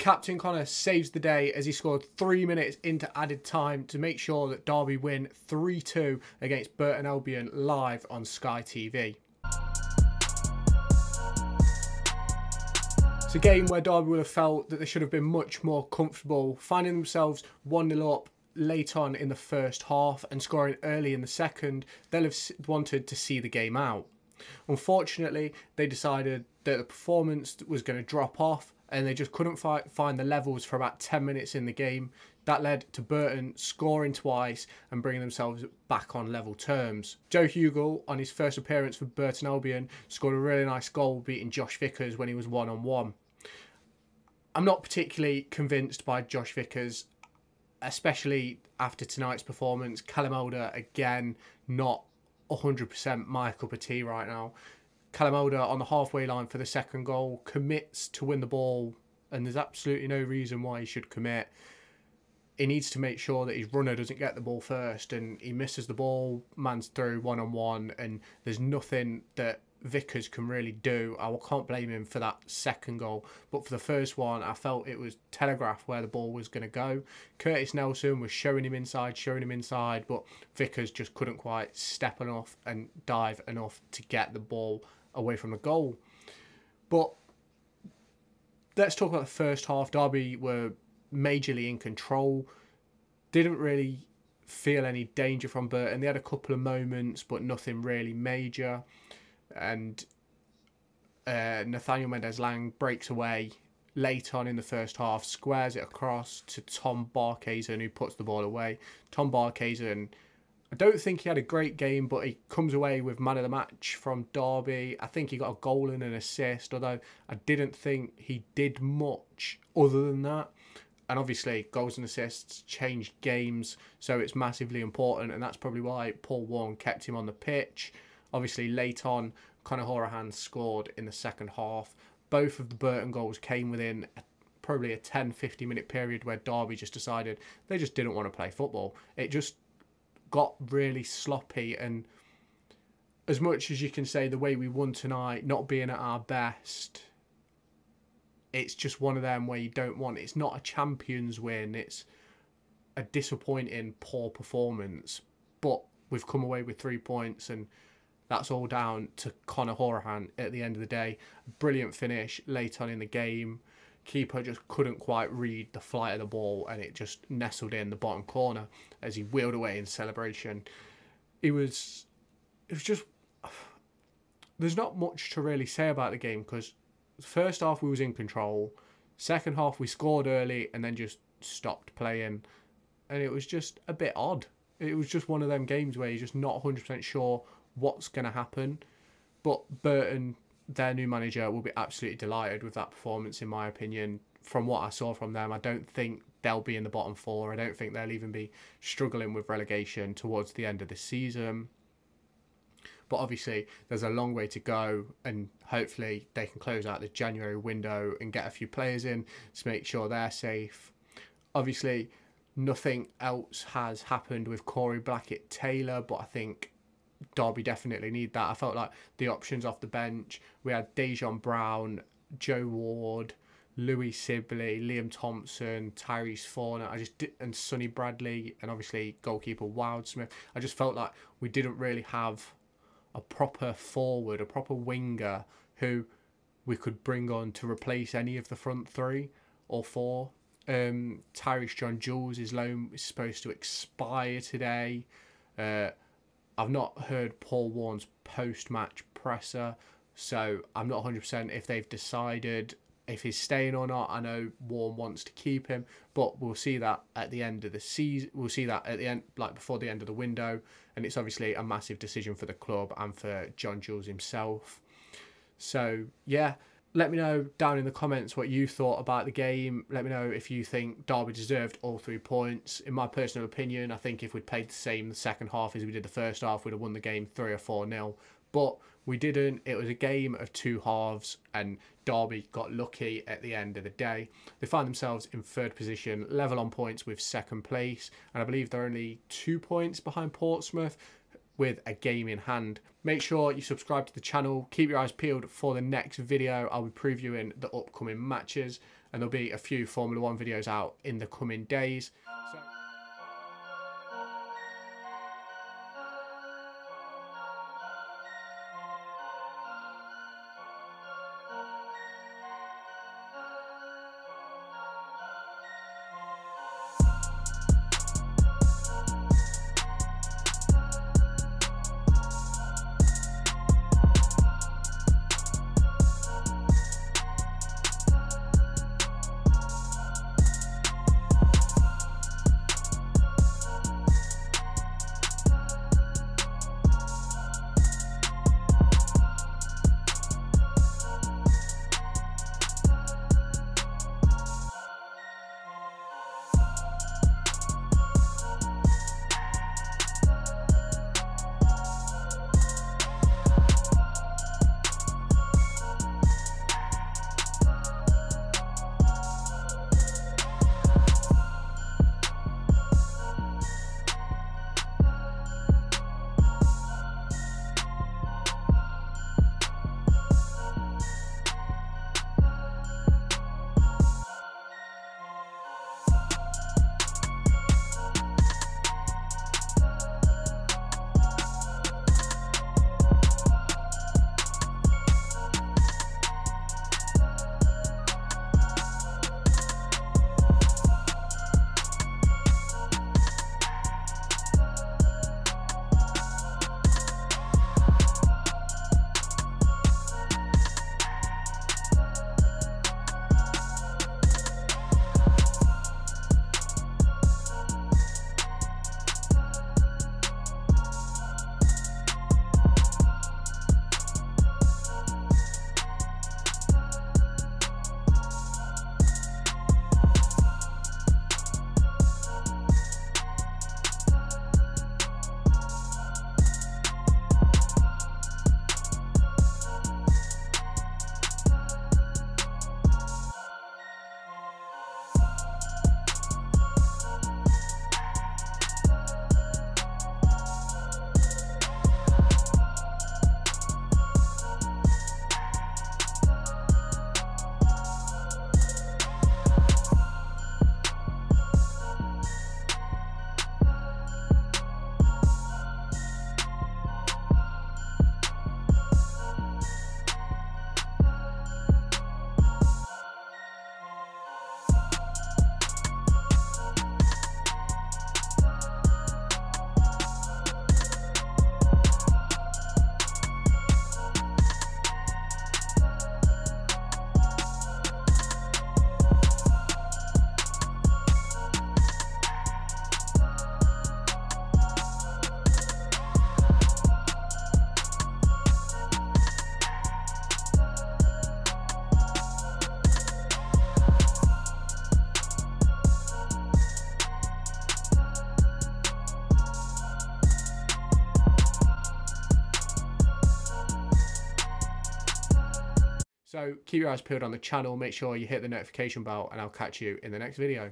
Captain Conor saves the day as he scored three minutes into added time to make sure that Derby win 3 2 against Burton Albion live on Sky TV. It's a game where Derby will have felt that they should have been much more comfortable, finding themselves 1 0 up late on in the first half and scoring early in the second. They'll have wanted to see the game out. Unfortunately, they decided that the performance was going to drop off and they just couldn't fi find the levels for about 10 minutes in the game. That led to Burton scoring twice and bringing themselves back on level terms. Joe Hugill, on his first appearance for Burton Albion, scored a really nice goal beating Josh Vickers when he was one on one. I'm not particularly convinced by Josh Vickers, especially after tonight's performance. Callum Elder, again, not 100% my cup of tea right now. Elder on the halfway line for the second goal commits to win the ball, and there's absolutely no reason why he should commit. He needs to make sure that his runner doesn't get the ball first, and he misses the ball, man's through one on one, and there's nothing that Vickers can really do. I can't blame him for that second goal, but for the first one, I felt it was telegraphed where the ball was going to go. Curtis Nelson was showing him inside, showing him inside, but Vickers just couldn't quite step enough and dive enough to get the ball away from the goal. But let's talk about the first half. Derby were majorly in control. Didn't really feel any danger from Burton. They had a couple of moments, but nothing really major. And uh, Nathaniel Mendez-Laing breaks away late on in the first half, squares it across to Tom Barkhuizen, who puts the ball away. Tom Barkhuizen I don't think he had a great game, but he comes away with man of the match from Derby. I think he got a goal and an assist, although I didn't think he did much other than that. And obviously, goals and assists change games, so it's massively important, and that's probably why Paul Warne kept him on the pitch. Obviously, late on, Conor Hourihane scored in the second half. Both of the Burton goals came within probably a 10 50 minute period where Derby just decided they just didn't want to play football. It just got really sloppy and as much as you can say the way we won tonight not being at our best it's just one of them where you don't want it's not a champions win it's a disappointing poor performance. But we've come away with three points and that's all down to Conor Hourihane at the end of the day. Brilliant finish late on in the game keeper just couldn't quite read the flight of the ball and it just nestled in the bottom corner as he wheeled away in celebration. It was, it was just, there's not much to really say about the game because first half we was in control, second half we scored early and then just stopped playing, and it was just a bit odd. It was just one of them games where you're just not 100% sure what's going to happen. But Burton their new manager will be absolutely delighted with that performance, in my opinion. From what I saw from them, I don't think they'll be in the bottom four. I don't think they'll even be struggling with relegation towards the end of the season. But obviously, there's a long way to go, and hopefully, they can close out the January window and get a few players in to make sure they're safe. Obviously, nothing else has happened with Corey Blackett Taylor, but I think Derby definitely need that. I felt like the options off the bench, we had Dajaune Brown, Joe Ward, Louis Sibley, Liam Thompson, Tyrese Fornah, I just did, and Sonny Bradley, and obviously goalkeeper Wildsmith. I just felt like we didn't really have a proper forward, a proper winger who we could bring on to replace any of the front three or four. Um, Tyreece John-Jules' loan is supposed to expire today. Uh, I've not heard Paul Warne's post match presser, so I'm not 100% if they've decided if he's staying or not. I know Warne wants to keep him, but we'll see that at the end of the season. We'll see that at the end, like before the end of the window, and it's obviously a massive decision for the club and for John-Jules himself. So yeah, let me know down in the comments what you thought about the game. Let me know if you think Derby deserved all three points. In my personal opinion, I think if we'd played the same the second half as we did the first half, we'd have won the game 3 or 4 nil. But we didn't. It was a game of two halves, and Derby got lucky at the end of the day. They find themselves in third position, level on points with second place, and I believe they're only two points behind Portsmouth with a game in hand. Make sure you subscribe to the channel, keep your eyes peeled for the next video. I'll be previewing the upcoming matches and there'll be a few Formula One videos out in the coming days. So So keep your eyes peeled on the channel, make sure you hit the notification bell, and I'll catch you in the next video.